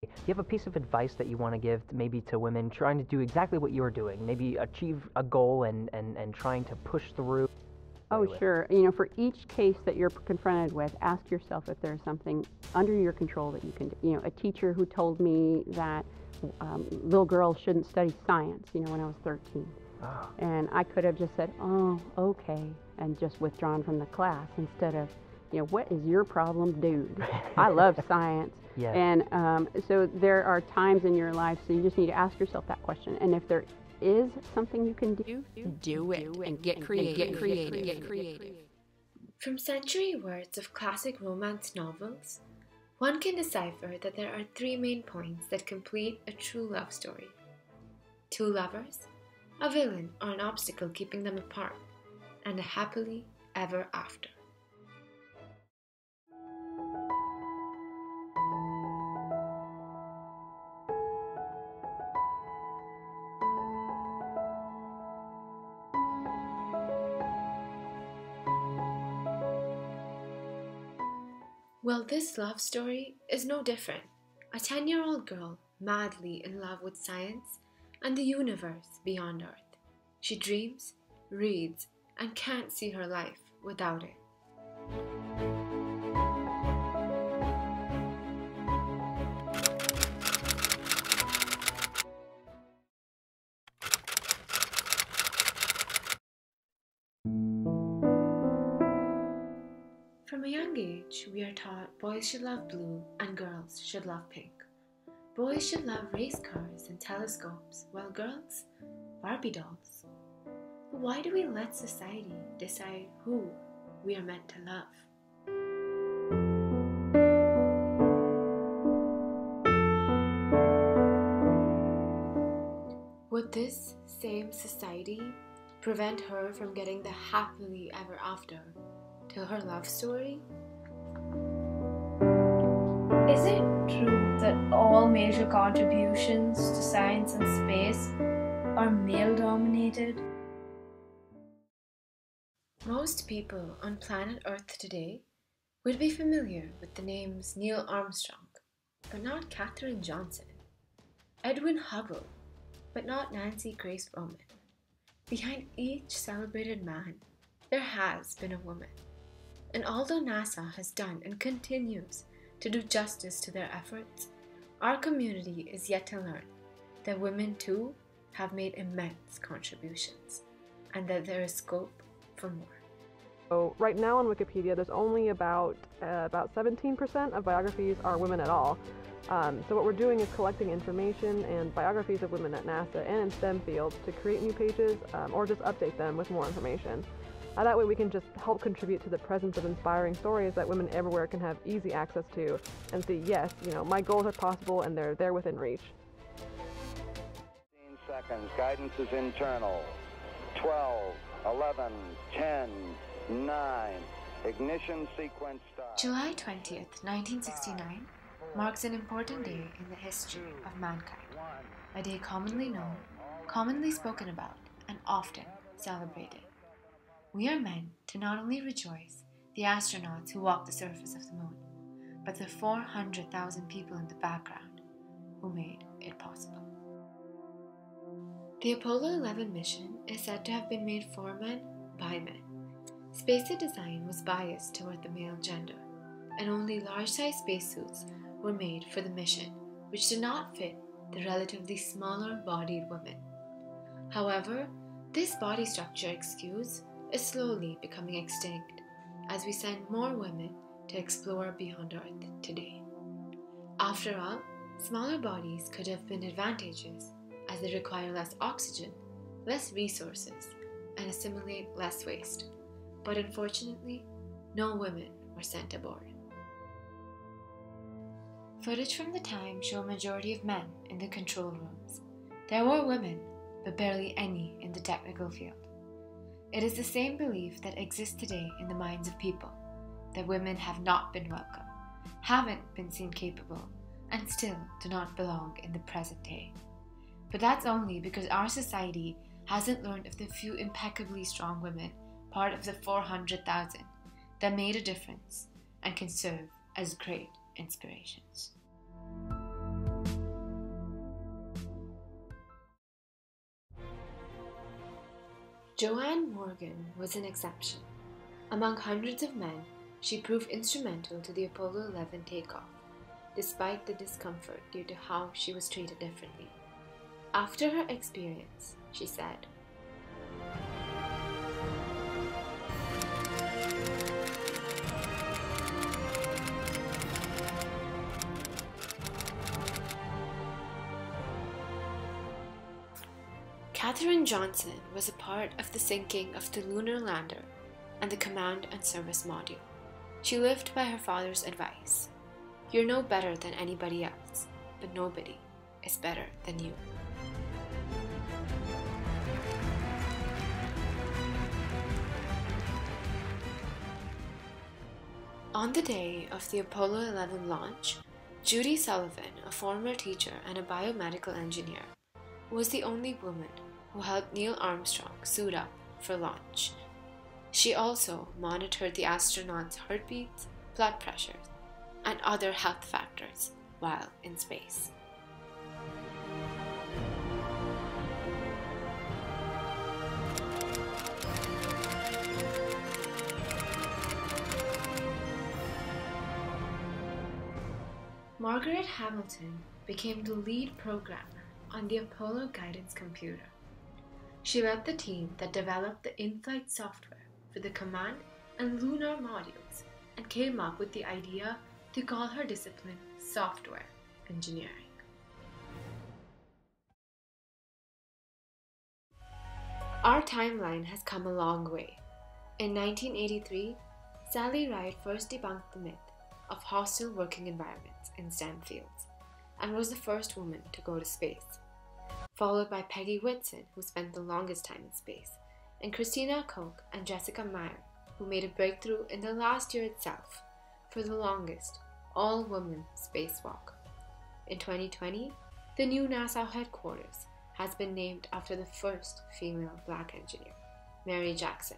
Do you have a piece of advice that you want to give maybe to women trying to do exactly what you're doing, maybe achieve a goal and, and, and trying to push through? Oh, sure. You know, for each case that you're confronted with, ask yourself if there's something under your control that you can do. You know, a teacher who told me that um, little girls shouldn't study science, you know, when I was 13. Oh. And I could have just said, oh, okay, and just withdrawn from the class instead of, you know, what is your problem, dude? I love science. Yeah. And um, so there are times in your life, so you just need to ask yourself that question. And if there is something you can do, Do it and get creative. Get creative. Get creative. From century words of classic romance novels, one can decipher that there are three main points that complete a true love story two lovers, a villain or an obstacle keeping them apart, and a happily ever after. Well, this love story is no different. A 10 year old girl madly in love with science and the universe beyond Earth. She dreams, reads, and can't see her life without it. From a young age, we are taught boys should love blue and girls should love pink. Boys should love race cars and telescopes, while girls, Barbie dolls. But why do we let society decide who we are meant to love? Would this same society prevent her from getting the happily ever after to her love story? Is it true that all major contributions to science and space are male dominated? Most people on planet Earth today would be familiar with the names Neil Armstrong, but not Katherine Johnson, Edwin Hubble, but not Nancy Grace Roman. Behind each celebrated man, there has been a woman. And although NASA has done and continues to do justice to their efforts, our community is yet to learn that women too have made immense contributions and that there is scope for more. So right now on Wikipedia, there's only about uh, about 17% of biographies are women at all. Um, so what we're doing is collecting information and biographies of women at NASA and in STEM fields to create new pages um, or just update them with more information. Uh, that way we can just help contribute to the presence of inspiring stories that women everywhere can have easy access to and see, yes, you know, my goals are possible and they're there within reach. 15 seconds. Guidance is internal. 12, 11, 10, 9. Ignition sequence start. July 20th, 1969 marks an important day in the history of mankind. A day commonly known, commonly spoken about, and often celebrated. We are meant to not only rejoice the astronauts who walked the surface of the moon, but the 400,000 people in the background who made it possible. The Apollo 11 mission is said to have been made for men by men. Spacesuit design was biased toward the male gender, and only large sized spacesuits were made for the mission, which did not fit the relatively smaller bodied women. However, this body structure excuse is slowly becoming extinct as we send more women to explore beyond Earth today. After all, smaller bodies could have been advantageous as they require less oxygen, less resources, and assimilate less waste. But unfortunately, no women were sent aboard. Footage from the time show a majority of men in the control rooms. There were women, but barely any in the technical field. It is the same belief that exists today in the minds of people that women have not been welcome, haven't been seen capable, and still do not belong in the present day. But that's only because our society hasn't learned of the few impeccably strong women, part of the 400,000, that made a difference and can serve as great inspirations. JoAnn Morgan was an exception. Among hundreds of men, she proved instrumental to the Apollo 11 takeoff, despite the discomfort due to how she was treated differently. After her experience, she said, Katherine Johnson was a part of the syncing of the lunar lander and the command and service module. She lived by her father's advice You're no better than anybody else, but nobody is better than you. On the day of the Apollo 11 launch, Judy Sullivan, a former teacher and a biomedical engineer, was the only woman who helped Neil Armstrong suit up for launch. She also monitored the astronauts' heartbeats, blood pressures, and other health factors while in space. Margaret Hamilton became the lead programmer on the Apollo guidance computer. She led the team that developed the in flight software for the command and lunar modules and came up with the idea to call her discipline software engineering. Our timeline has come a long way. In 1983, Sally Ride first debunked the myth of hostile working environments in STEM fields and was the first woman to go to space followed by Peggy Whitson, who spent the longest time in space, and Christina Koch and Jessica Meir, who made a breakthrough in the last year itself for the longest all woman spacewalk. In 2020, the new NASA headquarters has been named after the first female black engineer, Mary Jackson.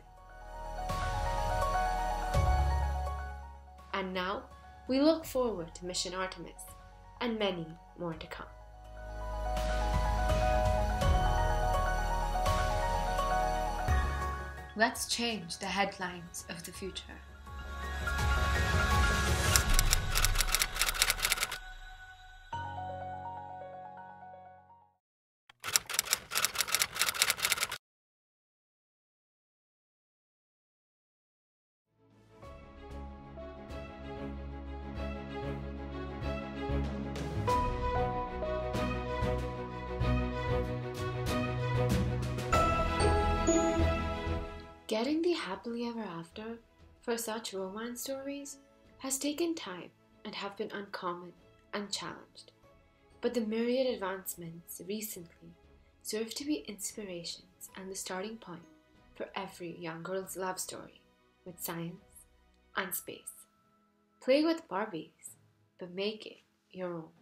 And now, we look forward to Mission Artemis and many more to come. Let's change the headlines of the future. Getting the happily ever after for such romance stories has taken time and have been uncommon and challenged. But the myriad advancements recently serve to be inspirations and the starting point for every young girl's love story with science and space. Play with Barbies, but make it your own.